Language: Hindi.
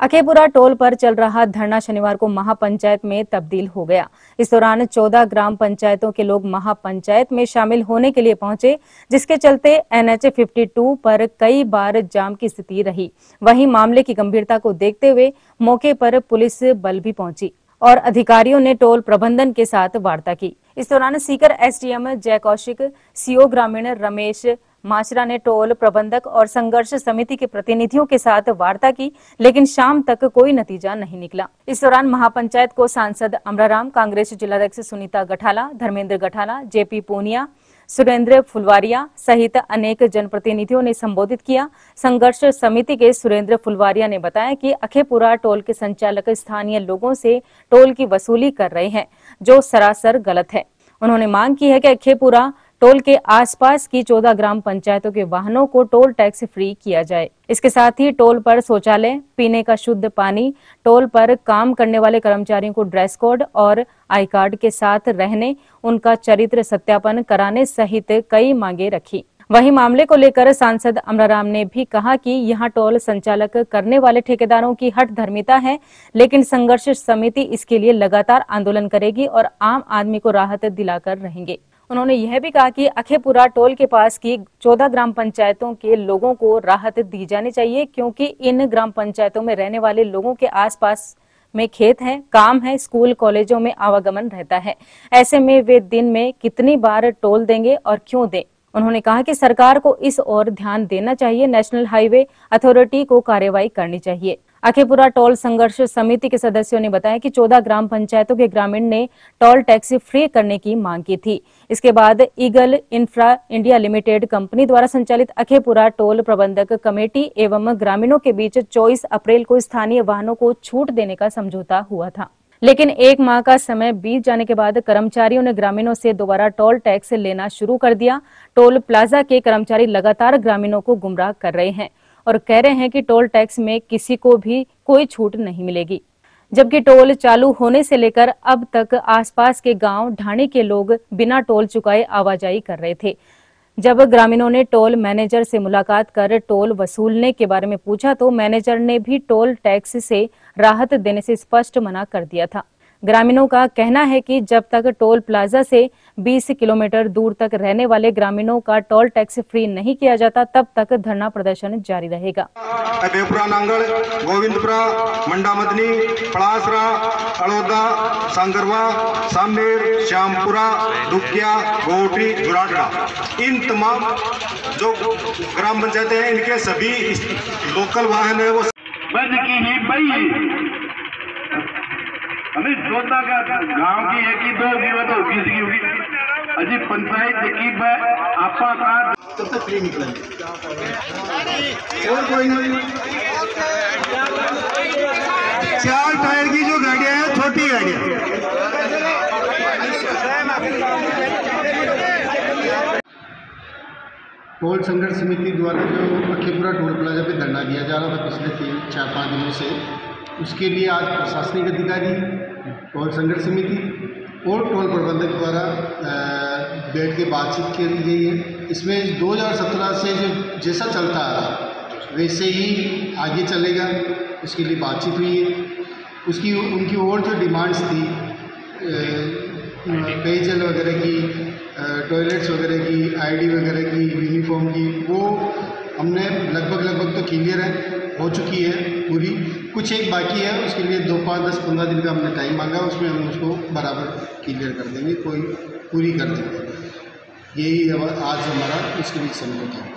अखेपुरा टोल पर चल रहा धरना शनिवार को महापंचायत में तब्दील हो गया। इस दौरान 14 ग्राम पंचायतों के लोग महापंचायत में शामिल होने के लिए पहुँचे, जिसके चलते एनएच 52 पर कई बार जाम की स्थिति रही। वहीं मामले की गंभीरता को देखते हुए मौके पर पुलिस बल भी पहुँची और अधिकारियों ने टोल प्रबंधन के साथ वार्ता की। इस दौरान सीकर एसडीएम जय कौशिक सीओ ग्रामीण रमेश माचरा ने टोल प्रबंधक और संघर्ष समिति के प्रतिनिधियों के साथ वार्ता की, लेकिन शाम तक कोई नतीजा नहीं निकला। इस दौरान महापंचायत को सांसद अमराराम, कांग्रेस जिलाध्यक्ष सुनीता गठाला, धर्मेंद्र गठाला, जेपी पूनिया, सुरेंद्र फुलवारिया सहित अनेक जनप्रतिनिधियों ने संबोधित किया। संघर्ष समिति के सुरेंद्र फुलवारिया ने बताया कि अखेपुरा टोल के संचालक स्थानीय लोगों से टोल की वसूली कर रहे हैं, जो सरासर गलत है। उन्होंने मांग की है कि अखेपुरा टोल के आसपास की 14 ग्राम पंचायतों के वाहनों को टोल टैक्स फ्री किया जाए। इसके साथ ही टोल पर शौचालय, पीने का शुद्ध पानी, टोल पर काम करने वाले कर्मचारियों को ड्रेस कोड और आई कार्ड के साथ रहने, उनका चरित्र सत्यापन कराने सहित कई मांगे रखी। वहीं मामले को लेकर सांसद अमराराम ने भी कहा कि यहाँ टोल संचालक करने वाले ठेकेदारों की हट धर्मिता है, लेकिन संघर्ष समिति इसके लिए लगातार आंदोलन करेगी और आम आदमी को राहत दिलाकर रहेंगे। उन्होंने यह भी कहा कि अखेपुरा टोल के पास की 14 ग्राम पंचायतों के लोगों को राहत दी जानी चाहिए, क्योंकि इन ग्राम पंचायतों में रहने वाले लोगों के आसपास में खेत है, काम है, स्कूल, कॉलेजों में आवागमन रहता है। ऐसे में वे दिन में कितनी बार टोल देंगे और क्यों दें? उन्होंने कहा कि सरकार को इस ओर ध्यान देना चाहिए, नेशनल हाईवे अथॉरिटी को कार्रवाई करनी चाहिए। अखेपुरा टोल संघर्ष समिति के सदस्यों ने बताया कि 14 ग्राम पंचायतों के ग्रामीण ने टोल टैक्स फ्री करने की मांग की थी। इसके बाद Eagle Infra India Limited company द्वारा संचालित अखेपुरा टोल प्रबंधक कमेटी एवं ग्रामीणों के बीच 24 अप्रैल को स्थानीय वाहनों को छूट देने का समझौता हुआ था। लेकिन एक माह का समय बीत जाने के बाद कर्मचारियों ने ग्रामीणों से दोबारा टोल टैक्स लेना शुरू कर दिया। टोल प्लाजा के कर्मचारी लगातार ग्रामीणों को गुमराह कर रहे हैं। और कह रहे हैं कि टोल टैक्स में किसी को भी कोई छूट नहीं मिलेगी। जबकि टोल चालू होने से लेकर अब तक आसपास के गाँव, ढाणी के लोग बिना टोल चुकाए आवाजाही कर रहे थे। जब ग्रामीणों ने टोल मैनेजर से मुलाकात कर टोल वसूलने के बारे में पूछा तो मैनेजर ने भी टोल टैक्स से राहत देने से स्पष्ट मना कर दिया था। ग्रामीणों का कहना है कि जब तक टोल प्लाजा से 20 किलोमीटर दूर तक रहने वाले ग्रामीणों का टोल टैक्स फ्री नहीं किया जाता तब तक धरना प्रदर्शन जारी रहेगा। बेपुरा नांगल गोविंदपुरा मंडा मदनी पड़ासरा अड़ोदा सांगरवा सामेर श्यामपुरा गोटरी इन तमाम जो ग्राम पंचायतें हैं इनके सभी लोकल वाहन है वो बंद की ही बई अभी जोता का गाँव की एक ही दो होगी वो तो किसी की होगी। अजी पंचायत की आपा का। तब तक फ्री निकलेंगे और कोई नहीं। चार टायर की जो गाड़ियाँ हैं छोटी गाड़ियाँ। टोल संघर्ष समिति द्वारा जो अखीपुरा टोल प्लाजा पे धरना दिया जा रहा था पिछले तीन चार पाँच दिनों से उसके लिए आज प्रशासनिक अधिकारी टोल संघर्ष समिति और टोल प्रबंधक द्वारा बैठ के बातचीत की गई है। इसमें 2017 से जो जैसा चलता आ रहा, वैसे ही आगे चलेगा। उसके लिए बातचीत हुई है। उसकी, उनकी और जो डिमांड्स थी पेयजल वगैरह की टॉयलेट्स वगैरह की, आईडी वगैरह की, यूनिफॉर्म की, वो हमने लगभग लगभग तो क्लियर है, हो चुकी है पूरी। कुछ एक बाकी है, उसके लिए दो पाँच, दस, पंद्रह दिन का हमने टाइम मांगा, उसमें हम उसको बराबर क्लियर कर देंगे, कोई पूरी कर देंगे। यही आज हमारा इसके लिए समझौता है